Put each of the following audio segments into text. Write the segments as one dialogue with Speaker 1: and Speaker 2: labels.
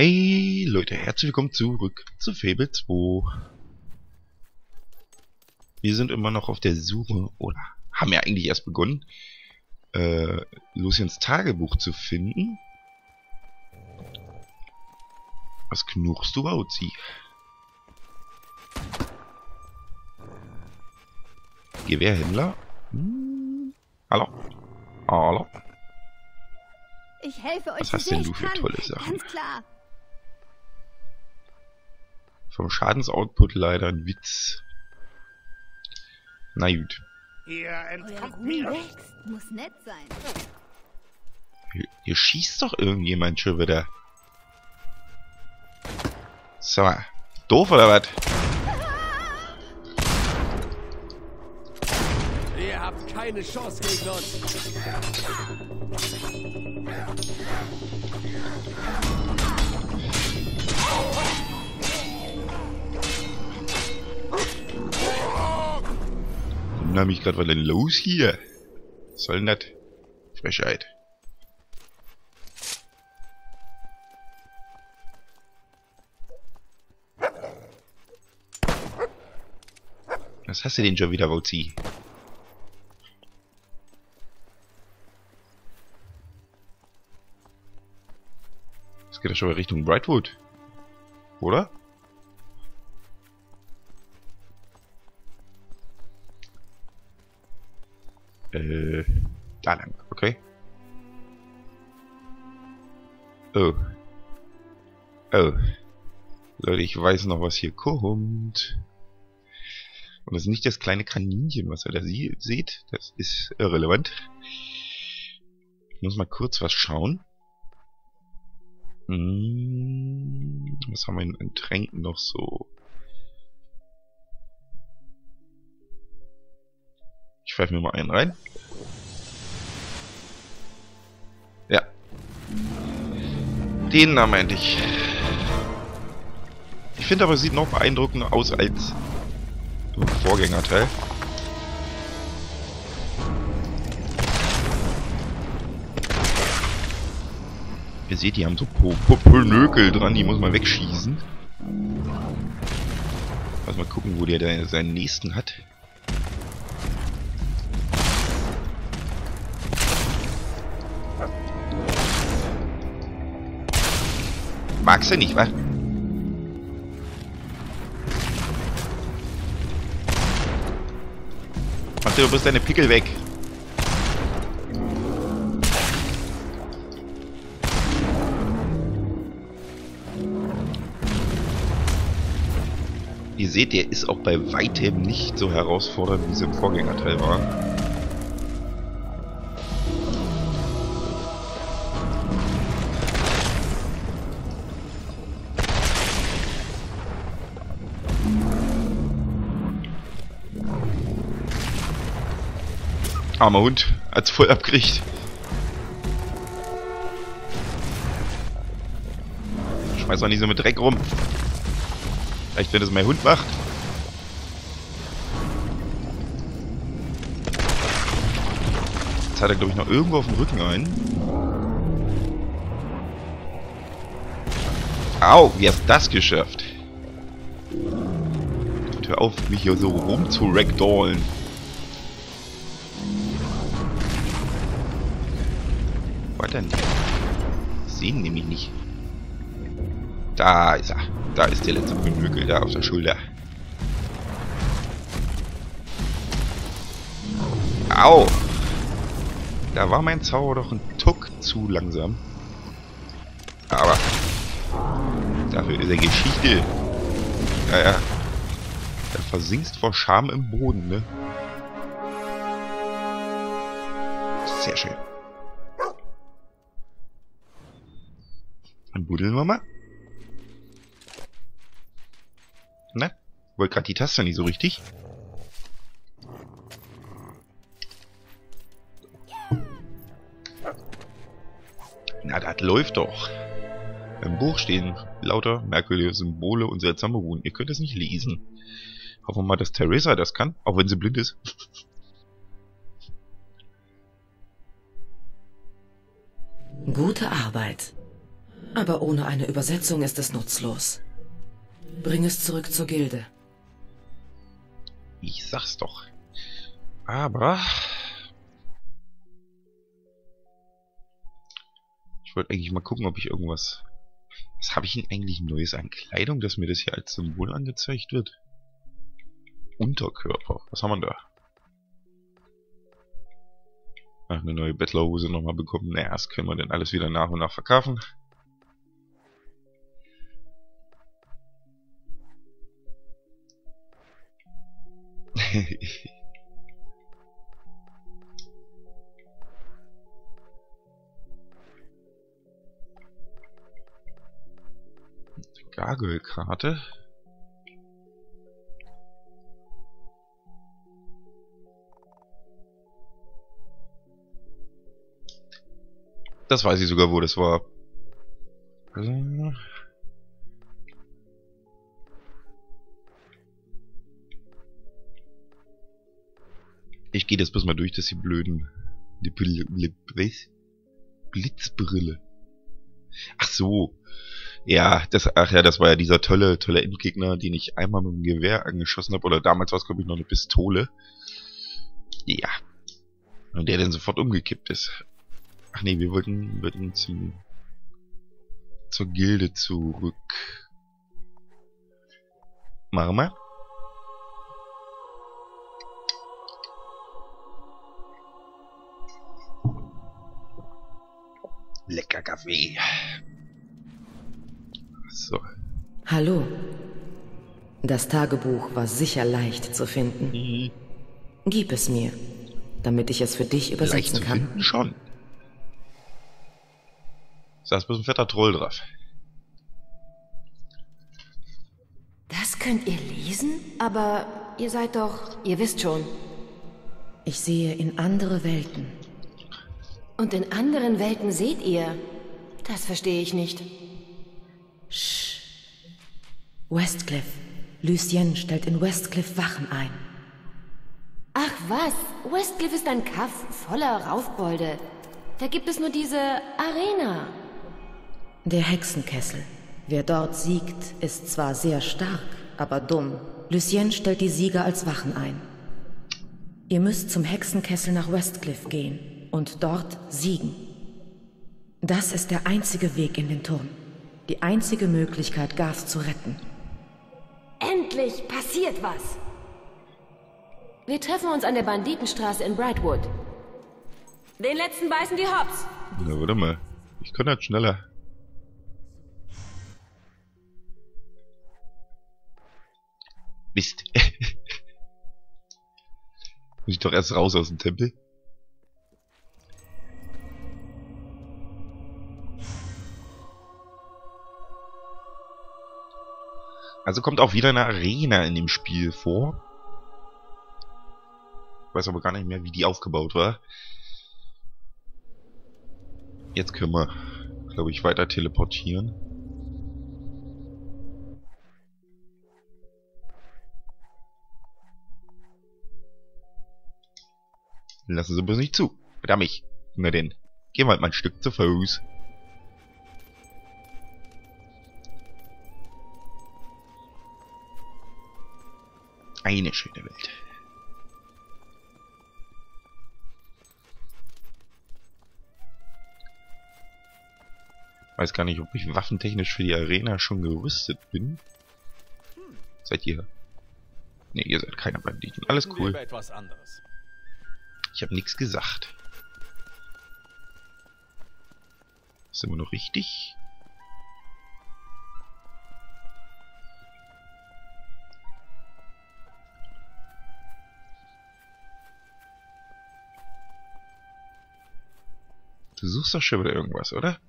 Speaker 1: Hey Leute, herzlich willkommen zurück zu Fable 2. Wir sind immer noch auf der Suche, oder haben ja eigentlich erst begonnen, äh, Lucians Tagebuch zu finden. Was knurrst du, Bauzi? Gewehrhändler? Hm. Hallo? Hallo?
Speaker 2: Ich helfe euch,
Speaker 1: Was hast denn du für tolle Sachen?
Speaker 2: Ganz klar.
Speaker 1: Vom Schadensoutput leider ein Witz. Na gut.
Speaker 3: Ihr entkommt mir.
Speaker 2: Muss nett sein.
Speaker 1: Hier, hier schießt doch irgendjemand schon wieder. Sag mal, doof oder was?
Speaker 3: Ihr habt keine Chance gegen uns.
Speaker 1: Na mich grad was denn los hier? Was soll denn das? Frechheit. Was hast du denn schon wieder, Wozi? Das geht ja schon mal Richtung Brightwood. Oder? Äh, da lang, okay. Oh. Oh. Leute, ich weiß noch, was hier kommt. Und das ist nicht das kleine Kaninchen, was ihr da sie seht. Das ist irrelevant. Ich muss mal kurz was schauen. Hm, was haben wir in, Tränken noch so? Ich pfeife mir mal einen rein. Ja. Den da meinte ich. Ich finde aber, sieht noch beeindruckender aus als Vorgängerteil. Ihr seht, die haben so Po- Popelnökel dran, die muss man wegschießen. Lass mal gucken, wo der seinen nächsten hat. Magst du nicht, wa? Mach dir bloß deine Pickel weg. Ihr seht, der ist auch bei weitem nicht so herausfordernd, wie es im Vorgängerteil war. Armer Hund, hat's voll abgekriegt. Schmeiß doch nicht so mit Dreck rum. Vielleicht, wenn das mein Hund macht. Jetzt hat er, glaube ich, noch irgendwo auf dem Rücken ein. Au, wie hast das geschafft? Hör auf, mich hier so rum zu ragdollen. Weiter nicht. Sehen nämlich nicht. Da ist er. Da ist der letzte Knüppel da auf der Schulter. Au! Da war mein Zauber doch ein Tuck zu langsam. Aber dafür ist er Geschichte. Ja, ja. Da versinkst vor Scham im Boden, ne? Sehr schön. Buddeln wir mal. Ne? Wollte gerade die Taste nicht so richtig. Na, das läuft doch. Im Buch stehen lauter merkwürdige Symbole und seltsame Runen. Ihr könnt es nicht lesen. Hoffen wir mal, dass Theresa das kann, auch wenn sie blind ist.
Speaker 4: Aber ohne eine Übersetzung ist es nutzlos. Bring es zurück zur Gilde.
Speaker 1: Ich sag's doch. Aber... Ich wollte eigentlich mal gucken, ob ich irgendwas... Was habe ich denn eigentlich Neues an Kleidung, dass mir das hier als Symbol angezeigt wird? Unterkörper. Was haben wir da? Ach, eine neue Bettlerhose nochmal bekommen. Naja, das können wir dann alles wieder nach und nach verkaufen. Gargoyle-Karte. Das weiß ich sogar, wo das war. Ich gehe das bloß mal durch, dass die blöden... Die Bl Bl was? Blitzbrille. Ach so. Ja, das, ach ja, das war ja dieser tolle, tolle Endgegner, den ich einmal mit dem Gewehr angeschossen habe. Oder damals war es, glaube ich, noch eine Pistole. Ja. Und der dann sofort umgekippt ist. Ach nee, wir wollten, wollten zum, zur Gilde zurück. Machen wir. Lecker Kaffee. So.
Speaker 4: Hallo. Das Tagebuch war sicher leicht zu finden.
Speaker 1: Mhm.
Speaker 4: Gib es mir, damit ich es für dich
Speaker 1: Leicht
Speaker 4: übersetzen
Speaker 1: zu
Speaker 4: kann.
Speaker 1: finden schon. Da ist bloß ein fetter Troll drauf.
Speaker 5: Das könnt ihr lesen? Aber ihr seid doch, ihr wisst schon.
Speaker 4: Ich sehe in andere Welten.
Speaker 5: Und in anderen Welten seht ihr. Das verstehe ich nicht.
Speaker 4: Westcliff. Lucien stellt in Westcliff Wachen ein.
Speaker 5: Ach was, Westcliff ist ein Kaff voller Raufbolde. Da gibt es nur diese Arena.
Speaker 4: Der Hexenkessel. Wer dort siegt, ist zwar sehr stark, aber dumm. Lucien stellt die Sieger als Wachen ein. Ihr müsst zum Hexenkessel nach Westcliff gehen und dort siegen. Das ist der einzige Weg in den Turm. Die einzige Möglichkeit, Garth zu retten.
Speaker 5: Endlich passiert was. Wir treffen uns an der Banditenstraße in Brightwood. Den letzten beißen die Hops.
Speaker 1: Na, warte mal. Ich kann halt schneller. Mist. Muss ich doch erst raus aus dem Tempel. Also kommt auch wieder eine Arena in dem Spiel vor. Ich weiß aber gar nicht mehr, wie die aufgebaut war. Jetzt können wir, glaube ich, weiter teleportieren. Lassen Sie bloß nicht zu. Verdammt. Na denn, gehen wir halt mal ein Stück zu Fuß. Eine schöne Welt. Weiß gar nicht, ob ich waffentechnisch für die Arena schon gerüstet bin. Seid ihr? Ne, ihr seid keine Banditen. Alles cool. Ich habe nichts gesagt. Ist immer noch richtig? Du suchst doch schon wieder irgendwas, oder?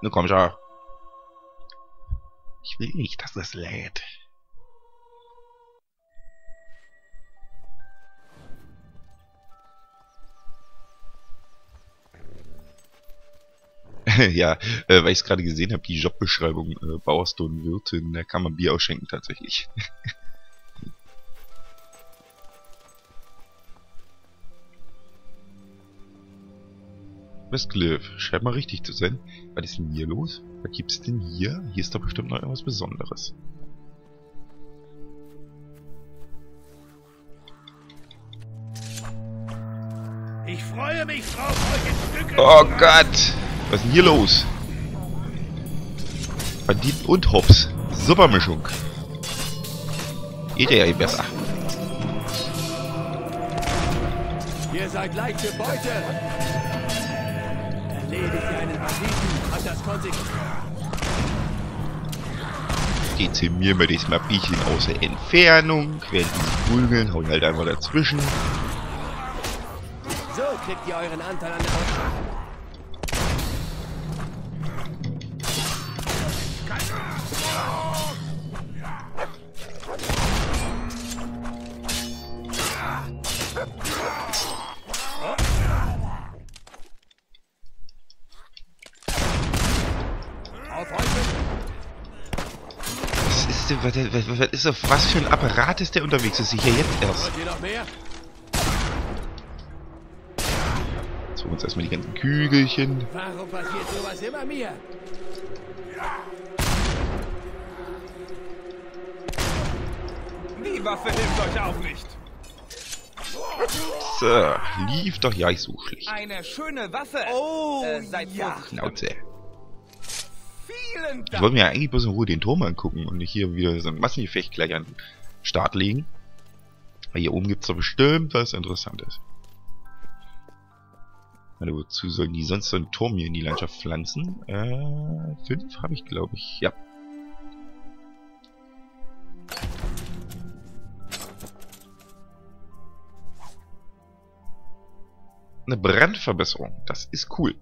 Speaker 1: Nu komm schon. Ich will nicht, dass das lädt. ja, äh, weil ich es gerade gesehen habe, die Jobbeschreibung äh, Bauerston Wirtin, da kann man Bier ausschenken tatsächlich. Westcliff, scheint mal richtig zu sein. Was ist denn hier los? Was gibt's denn hier? Hier ist doch bestimmt noch irgendwas Besonderes.
Speaker 3: Ich freue mich drauf, euch in Stücke
Speaker 1: Oh Gott! Was ist denn hier los? Banditen und Hops. Super Mischung. Geht ja eh besser.
Speaker 3: Ihr seid leichte Beute. Erledigt einen Banditen, hat das Konsequenz.
Speaker 1: Dezimieren wir das Mappchen aus der Entfernung. Während die prügeln, hauen halt einfach dazwischen.
Speaker 3: So kriegt ihr euren Anteil an der Ausstattung.
Speaker 1: Ist denn, was, was, was ist auf was für ein Apparat ist der unterwegs ist? Hier jetzt erst. Jetzt holen wir uns erstmal die ganzen Kügelchen.
Speaker 3: Warum passiert sowas immer mir?
Speaker 6: Die Waffe hilft euch auch nicht.
Speaker 1: So, lief doch ja nicht so schlecht.
Speaker 6: Eine schöne Waffe.
Speaker 3: Oh,
Speaker 6: äh, seid
Speaker 3: ja.
Speaker 1: Schnauze.
Speaker 6: Vielen
Speaker 1: Ich
Speaker 6: Dank.
Speaker 1: wollte mir ja eigentlich bloß in Ruhe den Turm angucken und nicht hier wieder so ein Massengefecht gleich an den Start legen. Weil hier oben gibt's doch bestimmt was Interessantes. Warte, wozu sollen die sonst so einen Turm hier in die Landschaft pflanzen? Äh, fünf habe ich, glaube ich. Ja. Eine Brandverbesserung. Das ist cool.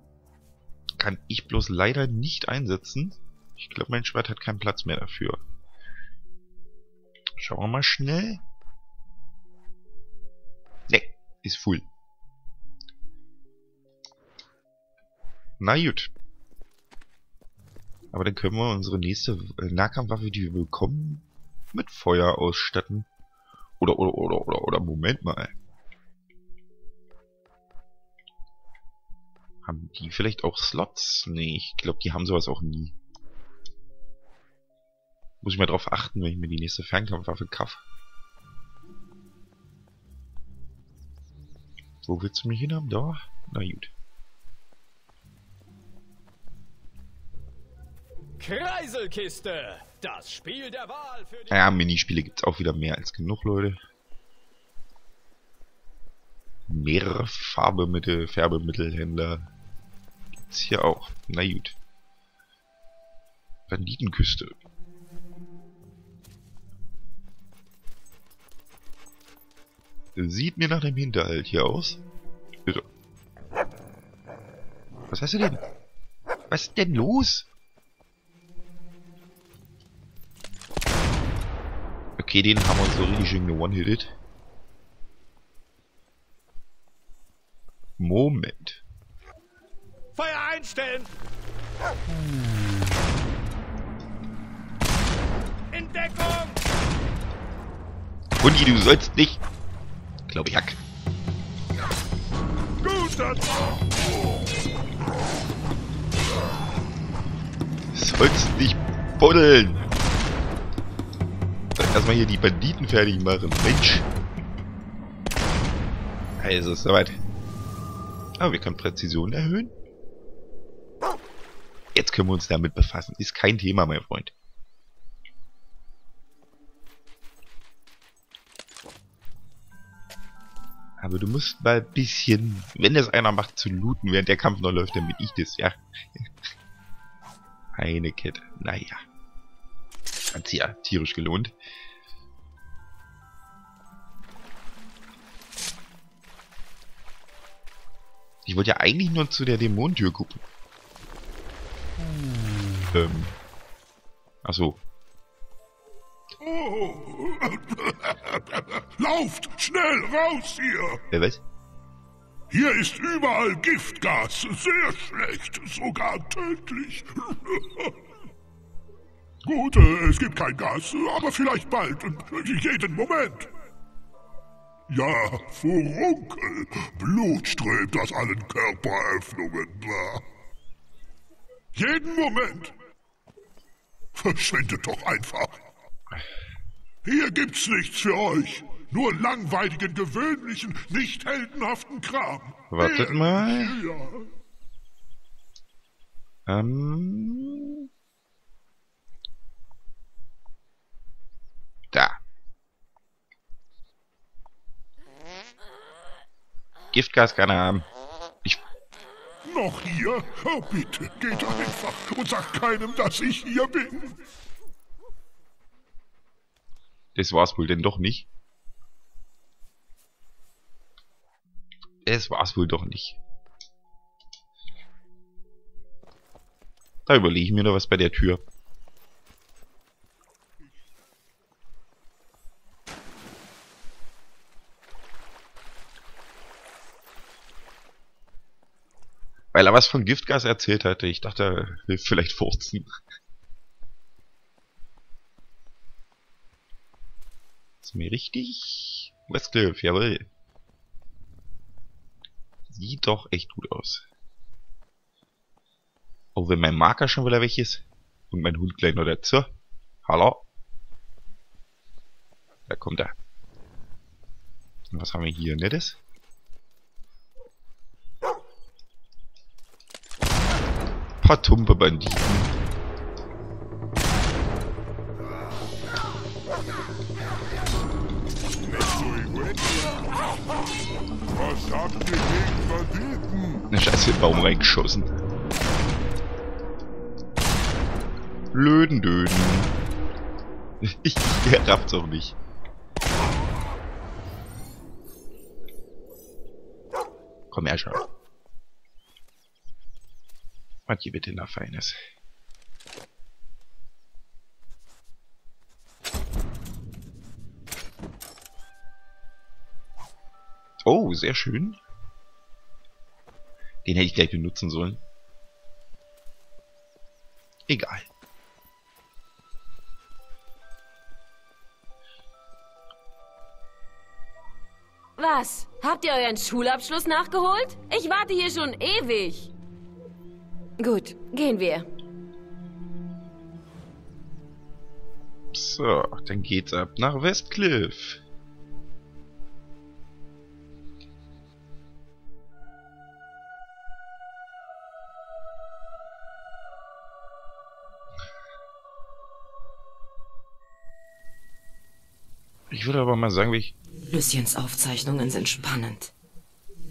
Speaker 1: Kann ich bloß leider nicht einsetzen. Ich glaube, mein Schwert hat keinen Platz mehr dafür. Schauen wir mal schnell. Ne, ist full. Na gut. Aber dann können wir unsere nächste äh, Nahkampfwaffe, die wir bekommen, mit Feuer ausstatten. Oder, oder, oder, oder, oder, Moment mal. Haben die vielleicht auch Slots? Nee, ich glaube, die haben sowas auch nie. Muss ich mal drauf achten, wenn ich mir die nächste Fernkampfwaffe kaufe. Wo willst du mich hin haben? Da? Na gut.
Speaker 3: Kreiselkiste! Das Spiel der Wahl für die...
Speaker 1: Naja, Minispiele gibt's auch wieder mehr als genug, Leute. Mehrere Farbemittel, Färbemittelhändler gibt's hier auch. Na gut. Banditenküste. Sieht mir nach dem Hinterhalt hier aus. Bitte. Was hast du denn? Was ist denn los? Okay, den haben wir uns so richtig schön one-hitted. Moment.
Speaker 3: Einstellen! In Deckung!
Speaker 1: Hundi, du sollst nicht... Glaube ich, Hack.
Speaker 3: Guter
Speaker 1: Sollst nicht buddeln. Erstmal hier die Banditen fertig machen. Mensch. Also, ist soweit. Aber wir können Präzision erhöhen. Jetzt können wir uns damit befassen. Ist kein Thema, mein Freund. Aber du musst mal ein bisschen, wenn das einer macht, zu looten, während der Kampf noch läuft, dann bin ich das, ja. Eine Kette. Naja. Hat sich ja tierisch gelohnt. Ich wollte ja eigentlich nur zu der Dämonentür gucken. Ähm. Achso.
Speaker 7: Oh. Lauft! Schnell raus hier!
Speaker 1: Äh, was?
Speaker 7: Hier ist überall Giftgas. Sehr schlecht, sogar tödlich. Gut, äh, es gibt kein Gas, aber vielleicht bald. Jeden Moment. Ja, Furunkel. Blut strömt aus allen Körperöffnungen. Jeden Moment. Verschwindet doch einfach. Hier gibt's nichts für euch. Nur langweiligen, gewöhnlichen, nicht heldenhaften Kram.
Speaker 1: Wartet
Speaker 7: Hier,
Speaker 1: mal.
Speaker 7: hier.
Speaker 1: Ähm. Da. Giftgas kann er haben.
Speaker 7: Noch hier? Oh, bitte, geht einfach und sagt keinem, dass ich hier bin.
Speaker 1: Das war's wohl denn doch nicht. Es war's wohl doch nicht. Da überlege ich mir noch was bei der Tür. Weil er was von Giftgas erzählt hatte. Ich dachte, er will vielleicht furzen. Ist mir richtig? Westcliff, jawohl. Sieht doch echt gut aus. Auch wenn mein Marker schon wieder weg ist. Und mein Hund gleich noch dazu. Hallo? Da kommt er. Und was haben wir hier Nettes? Paar tumpe Banditen.
Speaker 7: Was habt ihr gegen Banditen?
Speaker 1: Na scheiße, den Baum reingeschossen. Löden, Döden. Ich, der rafft's auch nicht. Komm her schon. Was hier bitte noch Feines? Oh, sehr schön. Den hätte ich gleich benutzen sollen. Egal.
Speaker 5: Was? Habt ihr euren Schulabschluss nachgeholt? Ich warte hier schon ewig. Gut, gehen wir.
Speaker 1: So, dann geht's ab nach Westcliff. Ich würde aber mal sagen, wie ich...
Speaker 4: Luciens Aufzeichnungen sind spannend.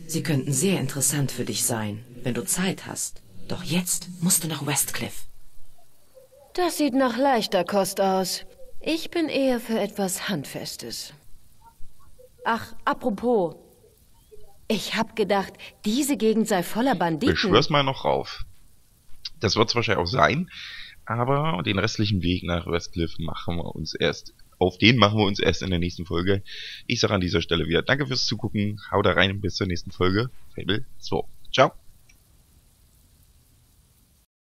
Speaker 4: Sie könnten sehr interessant für dich sein, wenn du Zeit hast. Doch jetzt musst du nach Westcliff.
Speaker 8: Das sieht nach leichter Kost aus. Ich bin eher für etwas Handfestes. Ach, apropos. Ich hab gedacht, diese Gegend sei voller Banditen.
Speaker 1: Beschwör's mal noch rauf. Das wird's wahrscheinlich auch sein, aber den restlichen Weg nach Westcliff machen wir uns erst, auf den machen wir uns erst in der nächsten Folge. Ich sage an dieser Stelle wieder Danke fürs Zugucken, haut da rein, bis zur nächsten Folge. Fable 2. Ciao.